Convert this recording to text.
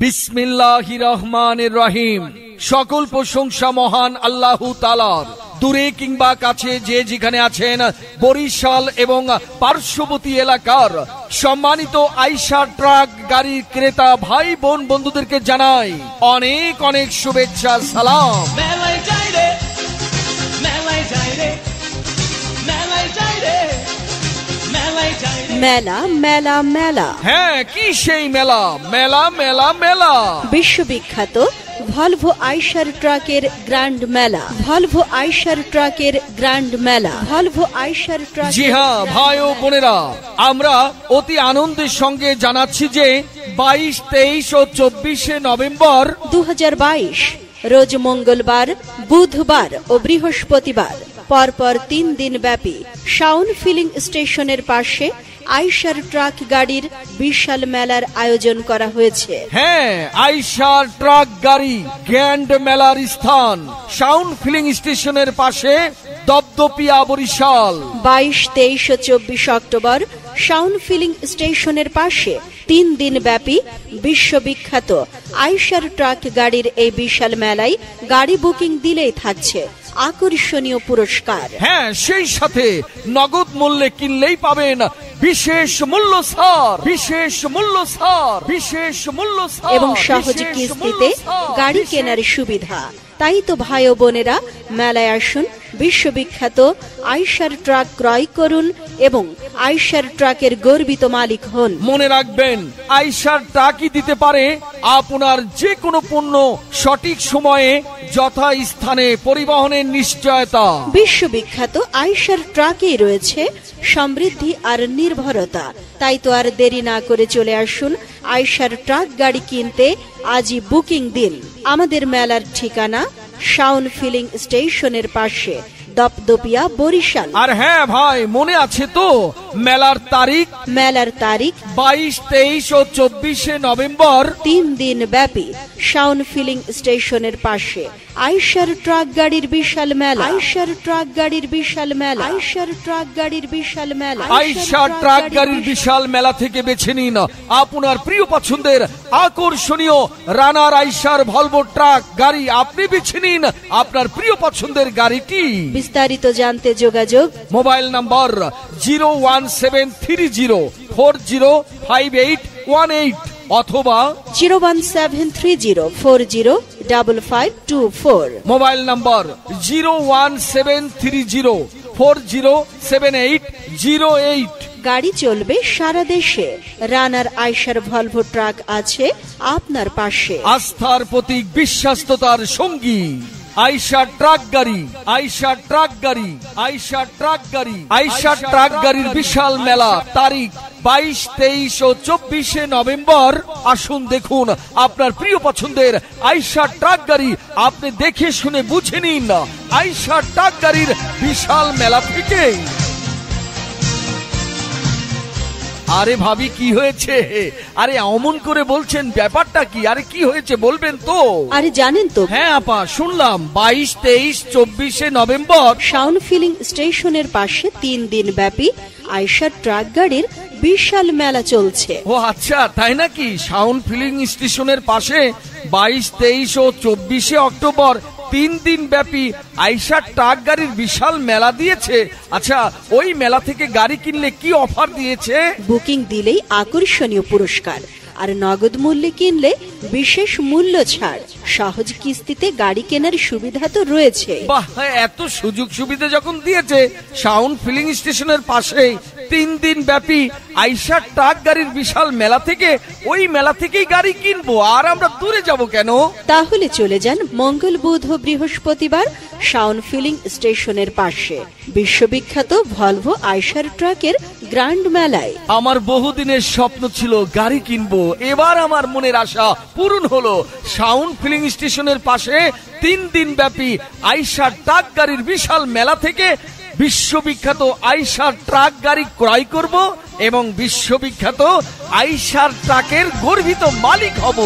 বিসমিল্লাহি রহমান রহিম সকল প্রশংসা মহান আল্লাহ তালার দূরে কিংবা কাছে যে যেখানে আছেন, বরিশাল এবং পার্শ্ববর্তী এলাকার সম্মানিত আইসা ট্রাক গাড়ির ক্রেতা ভাই বোন বন্ধুদেরকে জানাই অনেক অনেক শুভেচ্ছা, সালাম। মেলা মেলা মেলা। হ্যাঁ কি সেই মেলা? মেলা মেলা মেলা। বিশ্ববিখ্যাত ভলভো আইসার ট্রাকের গ্র্যান্ড মেলা। ভলভো আইসার ট্রাকের গ্র্যান্ড মেলা। ভলভো আইসার ট্রাক জি হ্যাঁ ভাই ও বোনেরা আমরা অতি আনন্দের সঙ্গে জানাচ্ছি যে বাইশ তেইশ ও চব্বিশে নভেম্বর দু হাজার বাইশ রোজ মঙ্গলবার বুধবার ও বৃহস্পতিবার পরপর তিন দিন ব্যাপী শাউন ফিলিং স্টেশনের পাশে আইসার ট্রাক গাড়ির বিশাল মেলার আয়োজন করা হয়েছে। হ্যাঁ আইসার ট্রাক গাড়ি গ্র্যান্ড মেলার স্থান সাউন্ড ফিলিং স্টেশনের পাশে দপদপিয়া বরিশাল বাইশ তেইশ ও চব্বিশ অক্টোবর সাউন্ড ফিলিং স্টেশনের পাশে তিন দিন ব্যাপী বিশ্ববিখ্যাত আইসার ট্রাক গাড়ির এই বিশাল মেলায় গাড়ি বুকিং দিলেই থাকছে আকর্ষণীয় পুরস্কার। হ্যাঁ সেই সাথে নগদ মূল্যে কিনলেই পাবেন বিশেষ মূল্য ছাড় বিশেষ মূল্য ছাড় বিশেষ মূল্য ছাড় এবং সহজ কিস্তিতে গাড়ি কেনার সুবিধা। তাই তো ভাই ও বোনেরা মেলায় আসুন বিশ্ববিখ্যাত আইসার ট্রাক ক্রয় করুন এবং আইসার ট্রাকের গর্বিত মালিক হন। মনে রাখবেন আইসার ট্রাকই দিতে পারে আপনার যে কোনো পণ্য সঠিক সময়ে যথা স্থানে পরিবহনের নিশ্চয়তা। বিশ্ববিখ্যাত আইসার ট্রাকেই রয়েছে সমৃদ্ধি আর নির্ভরতা। তাই তো আর দেরি না করে চলে আসুন আইসার ট্রাক গাড়ি কিনতে। আজই বুকিং দিন। আমাদের মেলার ঠিকানা শাউন ফিলিং স্টেশনের পাশে দপদপিয়া বরিশাল। আর হ্যাঁ ভাই মনে আছে তো? মেলার তারিখ মেলার তারিখ বাইশ তেইশ ও চব্বিশে নভেম্বর। তিন দিন ব্যাপী শাউন ফিলিং স্টেশনের পাশে আইসার ট্রাক গাড়ির বিশাল মেলা। আইসার ট্রাক গাড়ির বিশাল মেলা। আইসার ট্রাক গাড়ির বিশাল মেলা। আইসা ট্রাক গাড়ির বিশাল মেলা থেকে বেছে নিন আপনার প্রিয় পছন্দের আকর্ষণীয় রানার আইসার ভলভো ট্রাক গাড়ি। আপনি বেছে নিন আপনার প্রিয় পছন্দের গাড়িটি বিস্তারিত জানতে যোগাযোগ mobile number zero one seven three zero four zero five eight one eight অথবা zero one seven three zero four zero double five two four mobile number zero one seven three zero four zero seven eight zero eight গাড়ি চলবে সারা দেশে। রানার আইসার Volvo truck আছে আপনার পাশে। আস্থার প্রতীক বিশ্বাস্ততার সঙ্গী। আইসা ট্রাক গাড়ি আইসা ট্রাক গাড়ি আইসা ট্রাক গাড়ি আইসা ট্রাক গাড়ির বিশাল মেলা। তারিখ বাইশ তেইশ ও চব্বিশে নভেম্বর। আসুন দেখুন আপনার প্রিয় পছন্দের আইসা ট্রাক গাড়ি। আপনি দেখে শুনে বুঝে নিন আইসা ট্রাক গাড়ির বিশাল মেলা থেকে। আরে ভাবি কি হয়েছে? আরে অমন করে বলছেন ব্যাপারটা কি? আরে কি হয়েছে বলবেন তো? আরে জানেন তো হ্যাঁ আপা শুনলাম। বাইশ তেইশ চব্বিশে নভেম্বর। শাউন ফিলিং স্টেশনের পাশে তিন দিন ব্যাপী আইসার ট্রাক গাড়ির বিশাল মেলা চলছে। ও আচ্ছা তাই নাকি? সাউন্ড ফিলিং স্টেশনের পাশে বাইশ তেইশ ও চব্বিশে অক্টোবর। তিন দিন ব্যাপী আইসা ট্রাক গাড়ির বিশাল মেলা দিয়েছে। আচ্ছা ওই মেলা থেকে গাড়ি কিনলে কি অফার দিয়েছে? বুকিং দিলেই আকর্ষণীয় পুরস্কার। আর নগদ মূল্যে কিনলে বিশেষ মূল্য ছাড়। সহজ কিস্তিতে গাড়ি কেনার সুবিধা তো রয়েছে। বাহ এত সুযোগ সুবিধা যখন দিয়েছে সাউন্ড ফিলিং স্টেশনের পাশেই। তিন দিন ব্যাপী আইসা ট্রাক গাড়ির বিশাল মেলা থেকে ওই মেলা থেকেই গাড়ি কিনবো। আর আমরা দূরে যাব কেন? তাহলে চলে যান মঙ্গল বুধ ও বৃহস্পতিবার শাউন ফিলিং স্টেশনের পাশে। বিশ্ববিখ্যাত ভলভো আইসার ট্রাকের গ্র্যান্ড মেলায়। আমার বহুদিনের স্বপ্ন ছিল গাড়ি কিনবো। এবার আমার মনের আশা পূরণ হলো। সাউন্ড ফিলিং স্টেশনের পাশে তিন দিন ব্যাপী আইসা ট্রাক গাড়ির বিশাল মেলা থেকে বিশ্ববিখ্যাত আইসার ট্রাক গাড়ি ক্রয় করব এবং বিশ্ববিখ্যাত আইসার ট্রাকের গর্বিত মালিক হব।